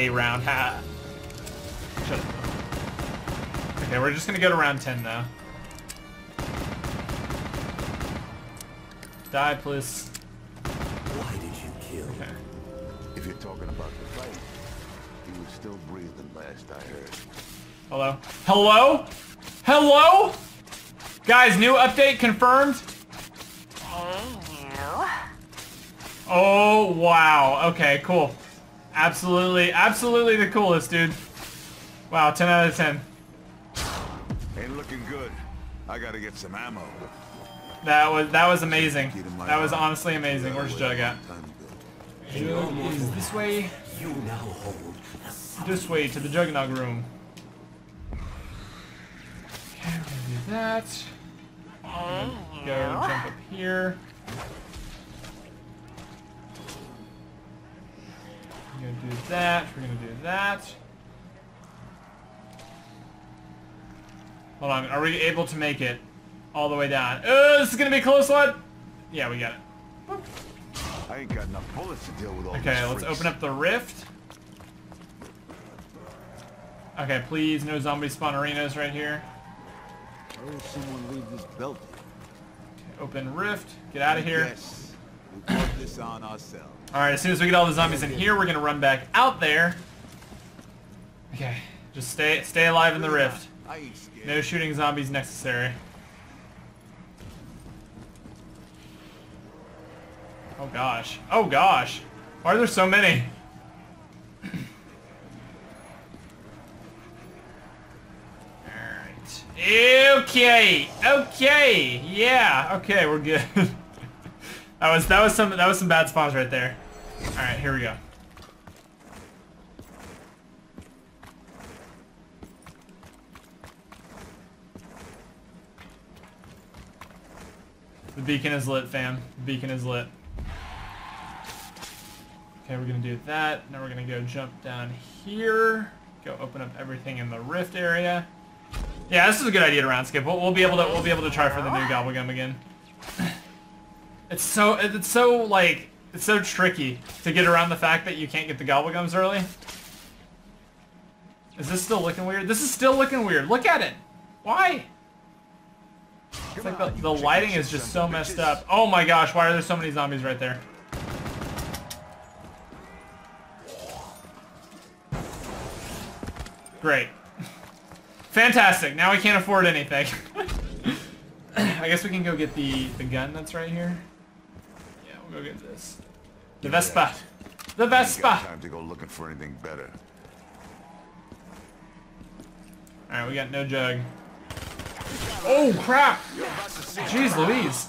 a round. Ha. Shut up. Okay, we're just gonna go to round 10 now. Die, please. Why did you kill? Okay. If you're talking about the fight, he was still breathing last I heard. Hello? Hello? Hello? Guys, new update confirmed. Hey, you. Oh, wow. Okay, cool. Absolutely, absolutely the coolest, dude. Wow, 10 out of 10. Ain't looking good. I gotta get some ammo. That was that was amazing. That was honestly amazing. Where's Jug at? Time to go. Jug is this way. You now hold This way to the Juggernaut room. Okay, we're gonna do that. Go jump up here. That. We're gonna do that. Hold on. Are we able to make it all the way down? Oh, this is gonna be a close one. Yeah, we got it. I ain't got enough bullets to deal with all Okay, let's freaks. open up the rift. Okay, please, no zombie spawn arenas right here. Did someone leave this belt? Open rift. Get out of here. Yes, we brought this on ourselves. Alright, as soon as we get all the zombies in here, we're gonna run back out there. Okay, just stay stay alive in the rift. No shooting zombies necessary. Oh gosh. Oh gosh. Why are there so many? Alright. Okay. Okay. Yeah. Okay, we're good. that was that was some that was some bad spawns right there. Alright, here we go. The beacon is lit, fam. The beacon is lit. Okay, we're gonna do that. Now we're gonna go jump down here. Go open up everything in the rift area. Yeah, this is a good idea to round skip. We'll, we'll be able to we'll be able to try for the new gobblegum again. It's so it's so like it's so tricky to get around the fact that you can't get the gobblegums early. Is this still looking weird? This is still looking weird. Look at it. Why? It's like the, the lighting is just so messed up. Oh my gosh, why are there so many zombies right there? Great. Fantastic. Now we can't afford anything. I guess we can go get the, the gun that's right here. Yeah, we'll go get this. The Vespa. The Ain't got Vespa. time to go looking for anything better. Alright, we got no jug. Oh, crap! Jeez Louise.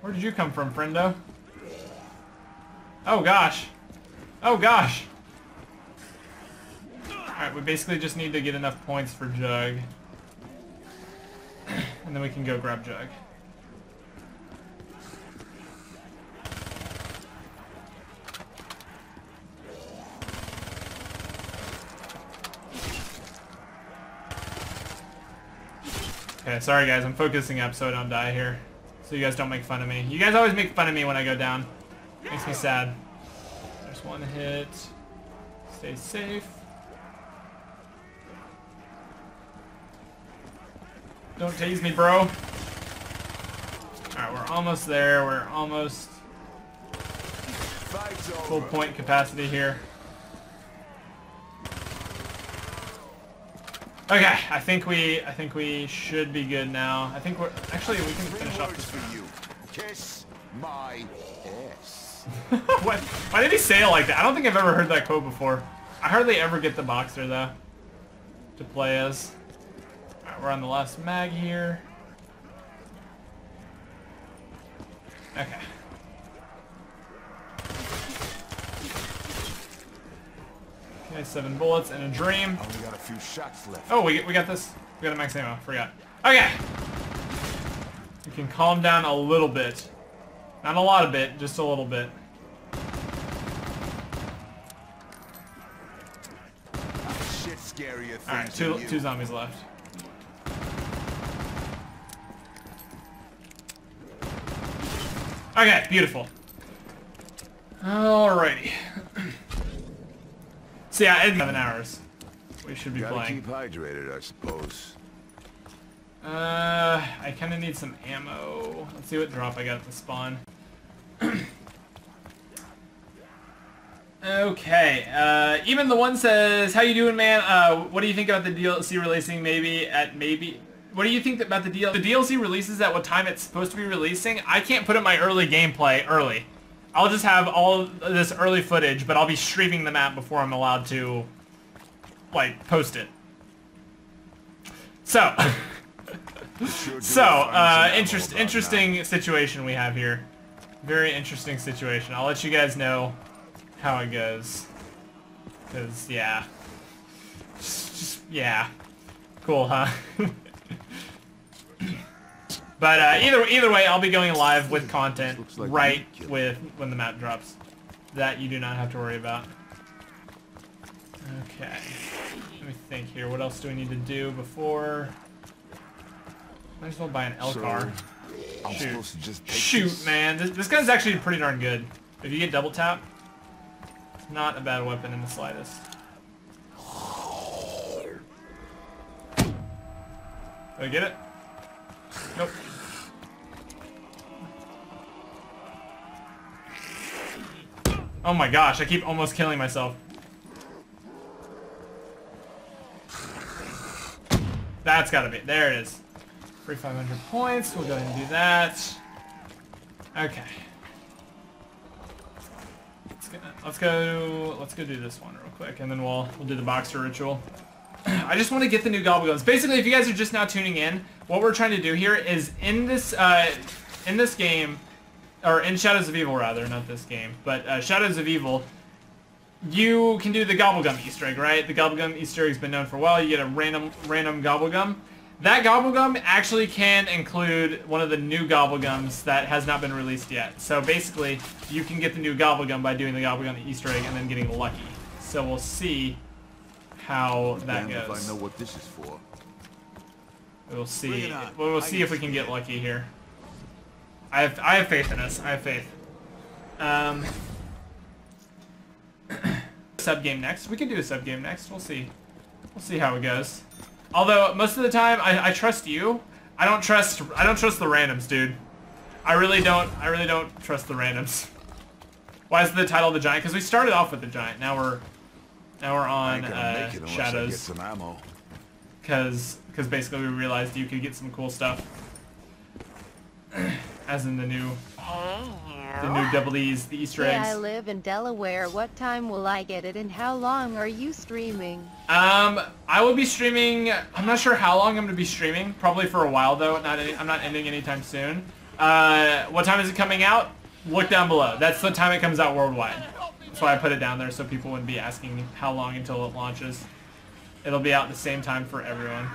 Where did you come from, friendo? Oh, gosh. Oh, gosh. Alright, we basically just need to get enough points for Jug. And then we can go grab Jug. Okay, sorry guys, I'm focusing up so I don't die here. So you guys don't make fun of me. You guys always make fun of me when I go down. Makes me sad. There's one hit. Stay safe. Don't tase me, bro. Alright, we're almost there. We're almost full point capacity here. Okay, I think we I think we should be good now. I think we're actually we can finish off this. for you. Kiss my ass. what? Why did he say it like that? I don't think I've ever heard that quote before. I hardly ever get the boxer though to play as. Alright, we're on the last mag here. Okay. Okay, seven bullets and a dream. Oh, Only got a few shots left. Oh, we, we got this. We got a max ammo. Forgot. Okay. We can calm down a little bit. Not a lot of bit, just a little bit. Shit scarier things Alright, two, two zombies left. Okay, beautiful. Alrighty. So yeah, in seven hours, we should be Gotta playing. keep hydrated, I suppose. Uh, I kind of need some ammo. Let's see what drop I got at the spawn. okay, uh, even the one says, "How you doing, man? Uh, what do you think about the DLC releasing? Maybe at maybe." What do you think about the DLC? The DLC releases at what time it's supposed to be releasing. I can't put in my early gameplay early. I'll just have all this early footage, but I'll be streaming the map before I'm allowed to, like, post it. So. So, uh, interest, interesting situation we have here. Very interesting situation. I'll let you guys know how it goes. Cause yeah, just, just- yeah, cool, huh? but uh, either either way, I'll be going live with content like right with when the map drops. That you do not have to worry about. Okay. Let me think here. What else do we need to do before? Might as well buy an L So, Shoot. supposed to just take Shoot, this? man. This, this gun's actually pretty darn good. If you get double tap, it's not a bad weapon in the slightest. Did I get it? Nope. Oh my gosh, I keep almost killing myself. That's gotta be, there it is. Free 500 points, we'll go ahead and do that. Okay. Let's go, let's go, let's go do this one real quick, and then we'll, we'll do the boxer ritual. I just want to get the new gobble gums. Basically, if you guys are just now tuning in, what we're trying to do here is in this, uh, in this game, or in Shadows of Evil rather, not this game, but uh, Shadows of Evil, you can do the Gobblegum Easter egg, right? The Gobblegum Easter egg's been known for a while. You get a random random Gobblegum. That Gobblegum actually can include one of the new Gobblegums that has not been released yet. So basically, you can get the new Gobblegum by doing the Gobblegum Easter egg and then getting lucky. So we'll see how that Damned if goes. I know what this is for. We'll see. We'll, we'll see if we can get lucky here. I have I have faith in us. I have faith. Um, sub game next. We can do a sub game next. We'll see. We'll see how it goes. Although most of the time, I, I trust you. I don't trust I don't trust the randoms, dude. I really don't. I really don't trust the randoms. Why is the title the giant? Because we started off with the giant. Now we're now we're on uh, make it unless I get shadows because because basically we realized you could get some cool stuff as in the new the new double E's the Easter Hey, I live in Delaware. What time will I get it and how long are you streaming? um I will be streaming I'm not sure how long I'm gonna be streaming. Probably for a while though. Not any, I'm not ending anytime soon. Uh what time is it coming out? Look down below. That's the time it comes out worldwide. That's why I put it down there so people wouldn't be asking how long until it launches. It'll be out the same time for everyone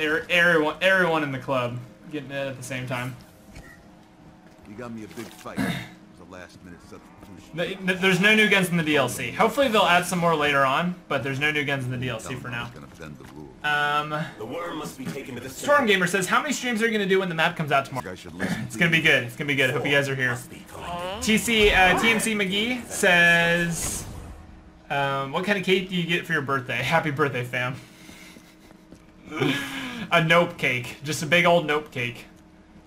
Er- everyone everyone in the club getting it at the same time You got me a big fight. It was a last minute substitution. Th- th- There's no new guns in the DLC. Hopefully they'll add some more later on, but there's no new guns in the DLC for now. was gonna bend the rules. Um, The worm must be taken to the Storm Gamer says, how many streams are you gonna do when the map comes out tomorrow? I should listen. It's gonna be good. It's gonna be good. Hope you guys are here. Must be collected. TC uh, TMC McGee says, um, what kind of cake do you get for your birthday? Happy birthday, fam. a nope cake, just a big old nope cake.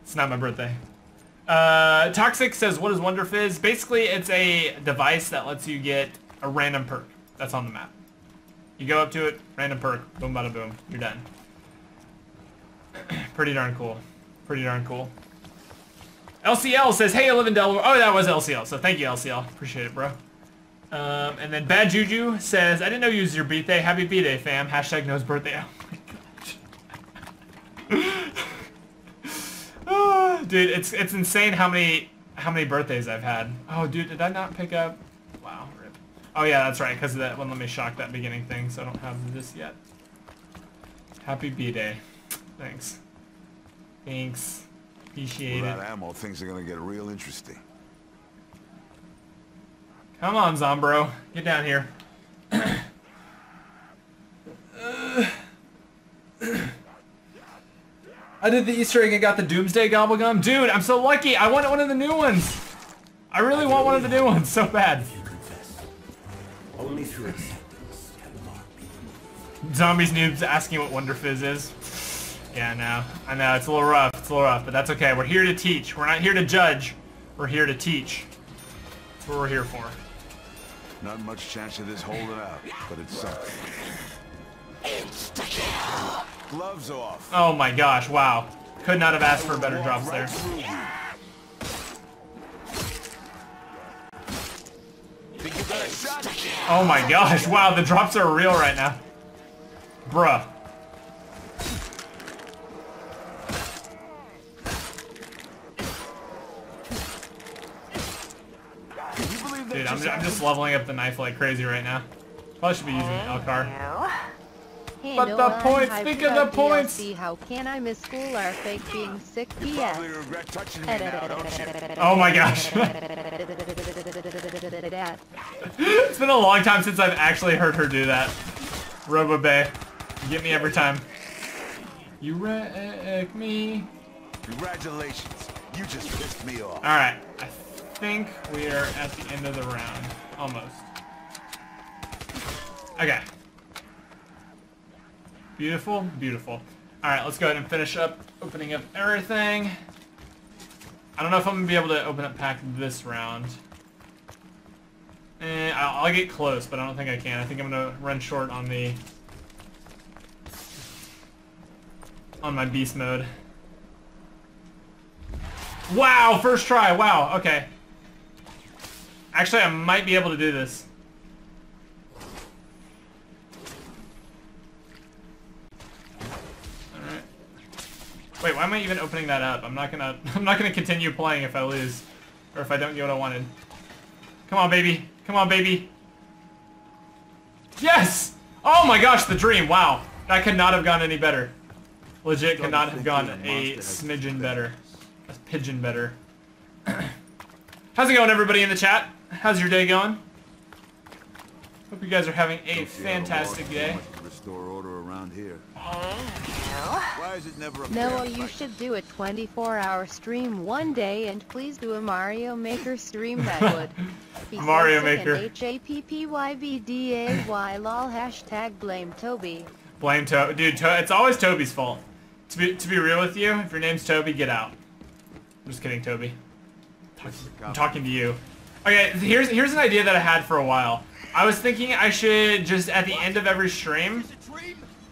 It's not my birthday. Uh, Toxic says, what is Wonder Fizz? Basically, it's a device that lets you get a random perk that's on the map. You go up to it, random perk, boom bada boom, you're done. Pretty darn cool. Pretty darn cool. LCL says, hey, I live in Delaware. Oh, that was LCL, so thank you, LCL. Appreciate it, bro. Um, and then Bad Juju says, I didn't know you was your birthday. Happy B-Day, fam. Hashtag knows birthday. Oh dude, it's it's insane how many how many birthdays I've had. Oh, dude, did I not pick up? Wow, rip. Oh yeah, that's right, because of that one. Let me shock that beginning thing, so I don't have this yet. Happy B-Day. Thanks. Thanks. Appreciate it. Without ammo, things are gonna get real interesting. Come on, Zombro. Get down here. I did the Easter egg and got the Doomsday Gobblegum. Dude, I'm so lucky. I wanted one of the new ones. I really want one of the new ones so bad. You confess. Only through acceptance can love be Zombies noobs asking what Wonder Fizz is. Yeah, no. I know, it's a little rough. It's a little rough, but that's okay. We're here to teach. We're not here to judge. We're here to teach. That's what we're here for. Not much chance of this holding out, but it's something. Gloves off. Oh my gosh, wow. Could not have asked for better drops there. Right through. Think you got a shot? Oh my gosh, wow, the drops are real right now. Bruh. Can you believe that Dude, I'm, just I'm just leveling up the knife like crazy right now. Probably should be using L-CAR. You. Hey, But the Noah, I'm points, think of the points. DLC. How can I miss school or fake being sick? You probably regret touching me now, don't you? Oh my gosh. it's been a long time since I've actually heard her do that. Robo Bay. You get me every time. You wreck me. Congratulations. You just pissed me off. Alright, I think we are at the end of the round. Almost. Okay. Beautiful, beautiful. Alright, let's go ahead and finish up opening up everything. I don't know if I'm going to be able to open up pack this round. Eh, I'll, I'll get close, but I don't think I can. I think I'm going to run short on the... on my beast mode. Wow, first try. Wow, okay. Actually, I might be able to do this. Alright. Wait, why am I even opening that up? I'm not gonna I'm not gonna continue playing if I lose. Or if I don't get what I wanted. Come on, baby. Come on, baby. Yes! Oh my gosh, the dream. Wow. That could not have gone any better. Legit could not have gone a smidgen better. A pigeon better. How's it going, everybody in the chat? How's your day going? Hope you guys are having a fantastic day. Restore order around here. Hey, you. Why is it never a Noah, you fight? should do a 24-hour stream one day, and please do a Mario Maker stream that would. Be Mario Maker. and H-A-P-P-Y-V-D-A-Y lol hashtag blame Toby. Blame Toby. Dude, to it's always Toby's fault. To be, to be real with you, if your name's Toby, get out. I'm just kidding, Toby. Talk- I'm talking to you. Okay, here's here's an idea that I had for a while. I was thinking I should just, at the end of every stream,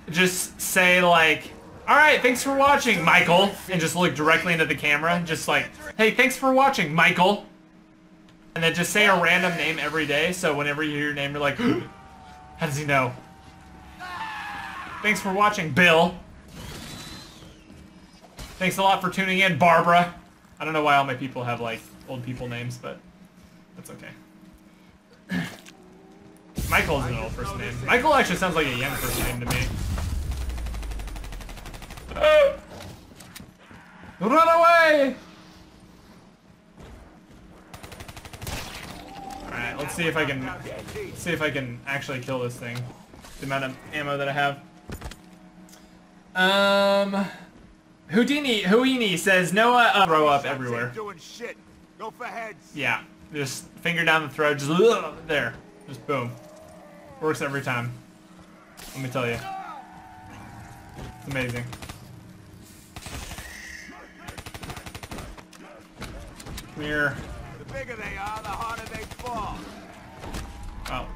just say like, alright, thanks for watching, Michael. And just look directly into the camera. Just like, hey, thanks for watching, Michael. And then just say a random name every day, so whenever you hear your name, you're like, how does he know? Thanks for watching, Bill. Thanks a lot for tuning in, Barbara. I don't know why all my people have, like, old people names, but that's okay. Michael is an old first name. Michael actually sounds like a young first name to me. Run away! Alright, let's see if I can see if I can actually kill this thing. The amount of ammo that I have. Um Houdini Houdini says Noah uh, throw up everywhere. Doing shit. Go for heads. Yeah, just finger down the throat, just ugh, there, just boom. Works every time. Let me tell you, it's amazing. Come here. The bigger they are, the harder they fall. Oh,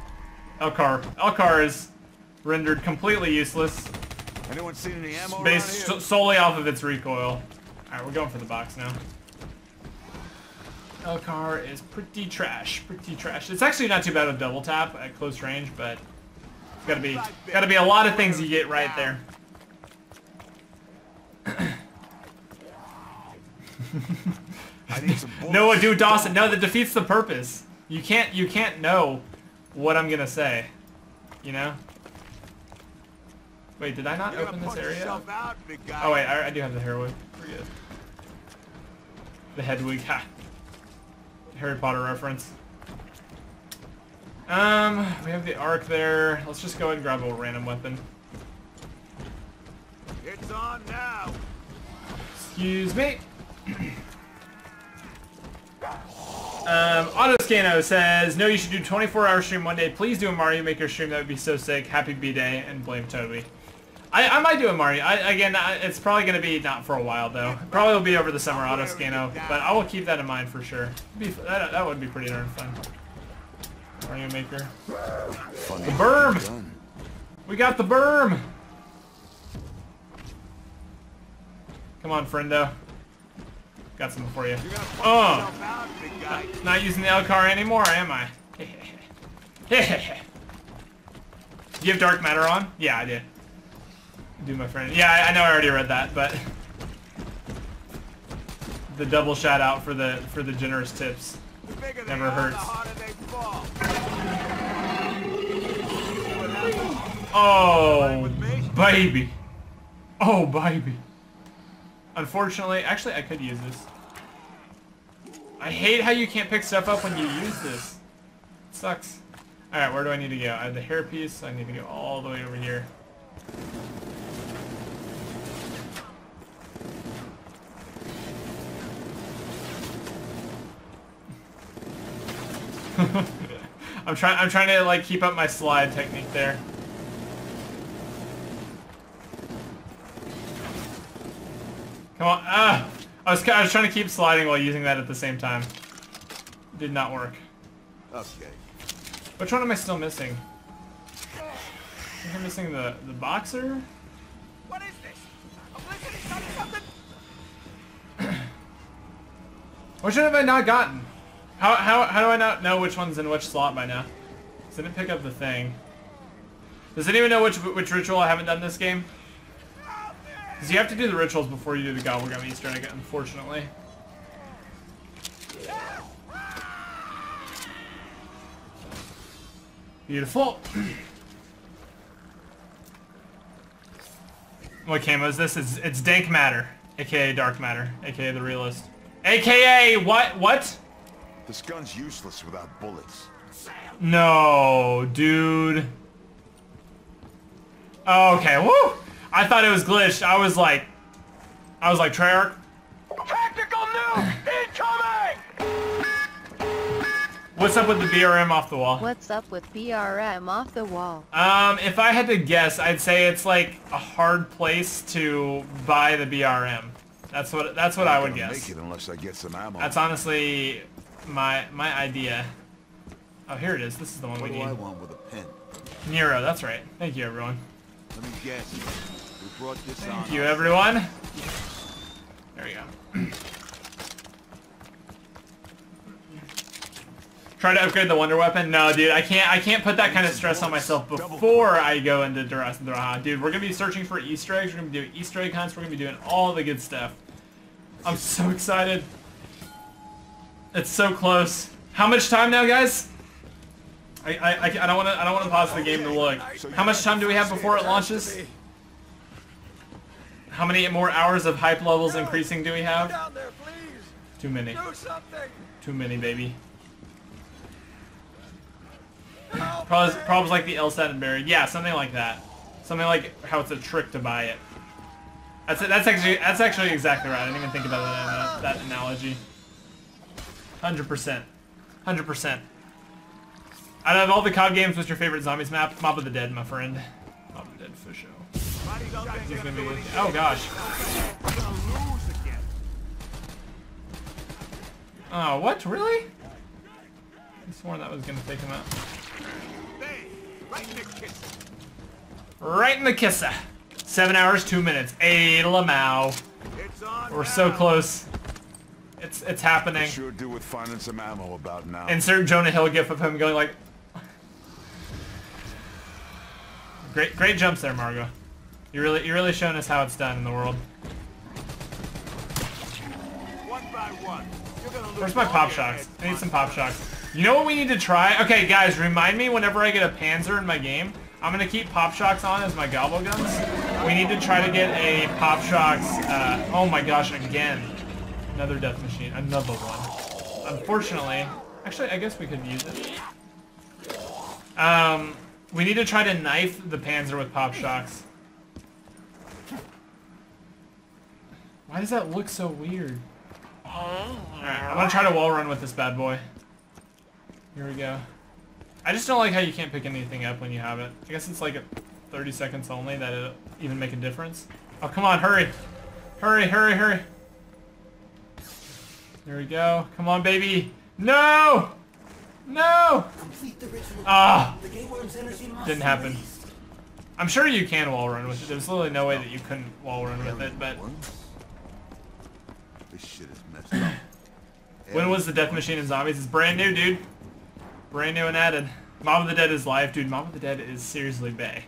L-CAR. L-CAR is rendered completely useless, Anyone seen any ammo based so- solely off of its recoil. All right, we're going for the box now. L-CAR is pretty trash, pretty trash. It's actually not too bad with double tap at close range, but it's gotta be gotta be a lot of things you get right there. Noah do Dawson. No, that defeats the purpose. You can't you can't know what I'm gonna say. You know? Wait, did I not You're open this area? out. Oh wait, I, I do have the Herwig. We're good. The Hedwig, ha. Harry Potter reference. Um, we have the arc there. Let's just go ahead and grab a random weapon. It's on now. Excuse me. Um, Autoscano says, no, you should do 24 hour stream one day. Please do a Mario Maker stream. That would be so sick. Happy B-Day and blame Toby. I, I might do a Mario. I, again, I, it's probably going to be not for a while, though. Probably will be over the summer, Autoscano. But I will keep that in mind for sure. Be, that, that would be pretty darn fun. Mario Maker. Funny. The berm! We got the berm! Come on, friendo. Got something for you. Oh! Not using the L-CAR anymore, am I? Do you have dark matter on? Yeah, I did. Do my friend. Yeah, I, I know I already read that, but the double shout out for the for the generous tips. Never hurts. Oh, baby. Oh, baby. Unfortunately, actually, I could use this. I hate how you can't pick stuff up when you use this. It sucks. Alright, where do I need to go? I have the hairpiece. I need to go all the way over here. I'm trying. I'm trying to like keep up my slide technique there. Come on. Ah! I was, I was trying to keep sliding while using that at the same time. Did not work. Okay. Which one am I still missing? Think I'm missing the, the boxer? What is this? Oblivion done something? Which one have I not gotten? How, how, how do I not know which one's in which slot by now? 'Cause I didn't pick up the thing. Does anyone know which which ritual I haven't done this game? Because you have to do the rituals before you do the Gobblegum Easter egg, unfortunately. Beautiful. what camo is this? It's, it's Dank Matter, aka Dark Matter, aka the Realist. AKA what? What? This gun's useless without bullets. No, dude. Oh, okay, woo! I thought it was glitched. I was like, I was like, Treyarch, Tactical nuke what's up with the BRM off the wall? What's up with BRM off the wall? Um, if I had to guess, I'd say it's like a hard place to buy the BRM. That's what that's what I Not would guess. Make it unless I get some ammo. That's honestly my my idea. Oh, here it is. This is the one what we do I need. want with a pen? Nero, that's right. Thank you, everyone. Let me guess. We brought this on. Thank you, everyone. There we go. Try to upgrade the wonder weapon? No, dude, I can't. I can't put that kind of stress on myself before I go into Duras and. Dude, we're gonna be searching for Easter eggs. We're gonna be doing Easter egg hunts. We're gonna be doing all the good stuff. I'm so excited. It's so close. How much time now, guys? I I, I, I don't want to. I don't want to pause the game to look. How much time do we have before it launches? How many more hours of hype levels increasing do we have? Down there, please! Too many. Too many, baby. Problems, problems like the LSAT and buried. Yeah, something like that. Something like how it's a trick to buy it. That's it. That's actually that's actually exactly right. I didn't even think about that, that, that analogy. Hundred percent. Hundred percent. Out of all the COD games, what's your favorite zombies map? Mob of the Dead, my friend. Mob of the Dead for sure. He's gonna be. Oh gosh. Oh, what? Really? I swore that was gonna take him out. Right in the kisser. Seven hours, two minutes. Hey, Lamau. We're so close. It's it's happening. Sure do with finding some ammo about now. Insert Jonah Hill gif of him going like. Great great jumps there, Margot. You really you really showing us how it's done in the world. Where's my pop shocks? I need some pop shocks. You know what we need to try? Okay, guys, remind me whenever I get a Panzer in my game. I'm gonna keep pop shocks on as my gobble gums. We need to try to get a pop shocks. Uh, oh my gosh, again, another death machine, another one. Unfortunately, actually, I guess we could use it. Um, we need to try to knife the Panzer with pop shocks. Why does that look so weird? Alright, I'm gonna try to wall run with this bad boy. Here we go. I just don't like how you can't pick anything up when you have it. I guess it's like 30 seconds only that it'll even make a difference. Oh, come on, hurry. Hurry, hurry, hurry. There we go. Come on, baby. No! No! Complete the ritual. Ah! The gate worm's energy must Didn't happen. I'm sure you can wall run with it. There's literally no way that you couldn't wall run with it, but This shit is messed up. when was the Death Machine in Zombies? It's brand new, dude. Brand new and added. Mob of the Dead is live, dude. Mob of the Dead is seriously Bay.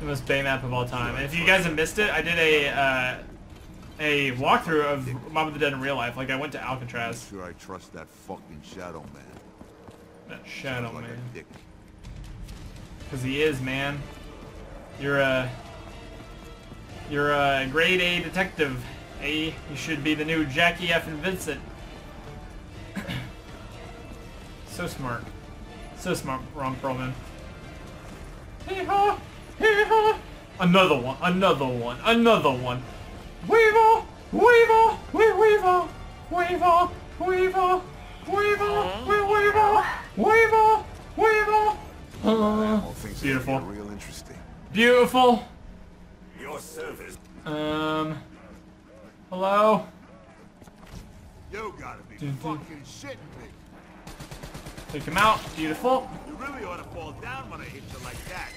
The most Bay map of all time. And if you guys have missed it, I did a uh, a walkthrough of Mob of the Dead in real life. Like I went to Alcatraz. Sure I trust that fucking Shadow Man. That Shadow Man. Cause he is, man. You're a you're a grade A detective. A, you should be the new Jackie F. and Vincent. so smart, so smart, Ron Perlman. Hee-haw, hee-haw. Another one, another one, another one. Weevil, Weevil, we Weevil, Weevil, Weevil, Weevil, we Weevil, Weevil, Weevil. Uh, All things are beautiful. real interesting. Beautiful. Your service. Um. Hello. You gotta be Dun, dun. fucking shitting me. Take him out. Beautiful. You really ought to fall down when I hit you like that.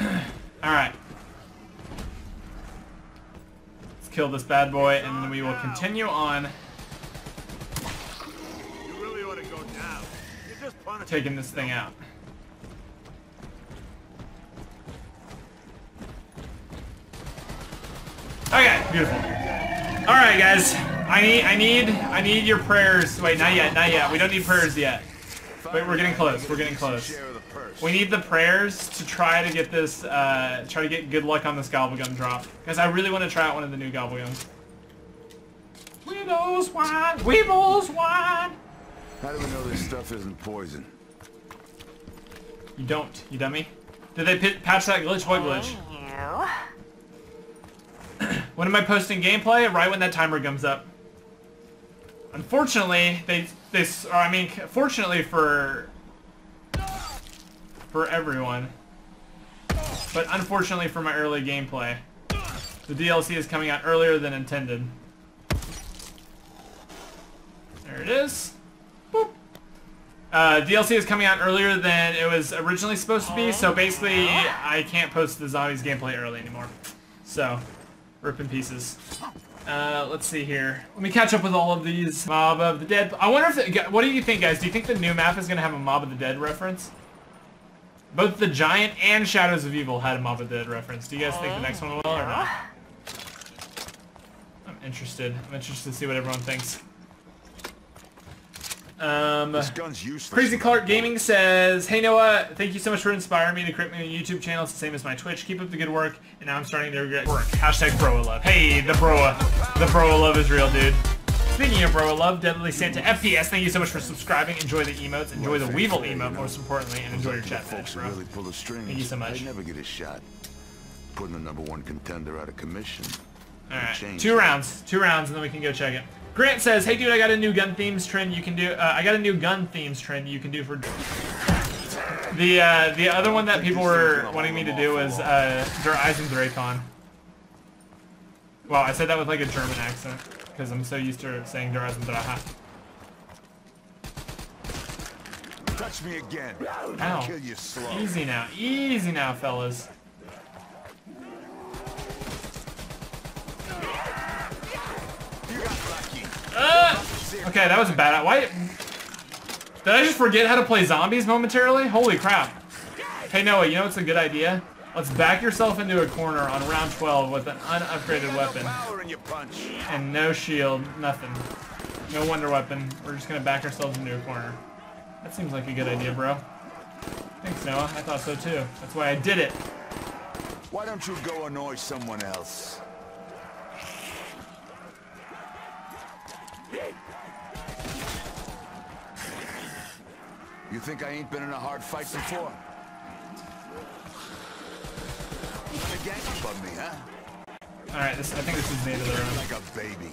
All right. Let's kill this bad boy, and then we will continue on You really ought to go down. You're just punishing taking this thing out. Okay, beautiful. All right, guys. I need, I need, I need your prayers. Wait, not yet, not yet. We don't need prayers yet. Wait, we're getting close. We're getting close. Share of the purse. We need the prayers to try to get this, uh, try to get good luck on this Gobblegum drop. Because I really want to try out one of the new Gobblegums. Widow's wine, Weevil's wine. How do we know this stuff isn't poison? You don't, you dummy. Did they pi patch that glitch? What glitch? You. When am I posting gameplay? Right when that timer comes up. Unfortunately, they, they, or I mean, fortunately for, for everyone, but unfortunately for my early gameplay, the DLC is coming out earlier than intended. There it is. Boop. Uh, DLC is coming out earlier than it was originally supposed to be, so basically I can't post the zombies gameplay early anymore. So, rip in pieces. Uh, let's see here. Let me catch up with all of these Mob of the Dead. I wonder if, the, what do you think, guys? Do you think the new map is gonna have a Mob of the Dead reference? Both the Giant and Shadows of Evil had a Mob of the Dead reference. Do you guys think the next one will or not? I'm interested. I'm interested to see what everyone thinks. Um, This gun's useless. Crazy Clark Gaming says, Hey Noah, thank you so much for inspiring me to create my YouTube channel. It's the same as my Twitch. Keep up the good work. And now I'm starting to regret work. Hashtag Broa Love. Hey, the Broa. The Broa Love is real, dude. Speaking of Broa Love, Deadly Santa FPS, thank you so much for subscribing. Enjoy the emotes. Enjoy the Weevil emote, most importantly. And enjoy your chat Folks finish, bro. really pull the strings. Thank you so much. They never get a shot. Putting the number one contender out of commission. Alright, two rounds. Two rounds, and then we can go check it. Grant says, Hey dude, I got a new gun themes trend you can do. Uh, I got a new gun themes trend you can do for... The uh, the other one that people were wanting me to do was uh, Der. Wow, I said that with like a German accent because I'm so used to saying Der Eisendrache. Touch me again. Ow. Kill you slow. Easy now, easy now, fellas. Okay, that was a bad. Why? Did I just forget how to play zombies momentarily? Holy crap! Hey Noah, you know what's a good idea? Let's back yourself into a corner on round 12 with an unupgraded weapon and no shield, nothing, no wonder weapon. We're just gonna back ourselves into a corner. That seems like a good idea, bro. Thanks, Noah. I thought so too. That's why I did it. Why don't you go annoy someone else? You think I ain't been in a hard fight before? The gang above me, huh? All right, this. I think this is the end of the round. Like a baby.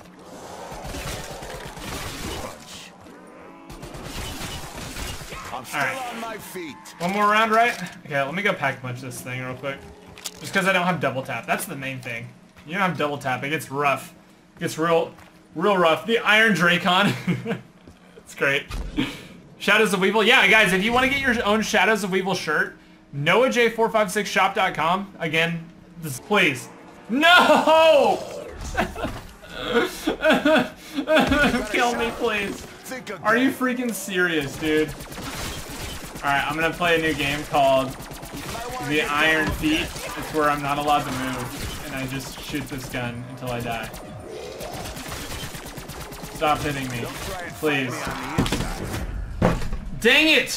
Punch. I'm still Alright. on my feet. One more round, right? Okay, let me go pack punch this thing real quick. Just because I don't have double tap. That's the main thing. You don't have double tap. It gets rough. It gets real, real rough. The Iron Dracon. it's great. Shadows of Weevil. Yeah, guys, if you want to get your own Shadows of Weevil shirt, NoahJ456shop.com. Again, this, please. No! Kill me, please. Are you freaking serious, dude? Alright, I'm gonna play a new game called The Iron Feet. It's where I'm not allowed to move, and I just shoot this gun until I die. Stop hitting me. Please. Dang it!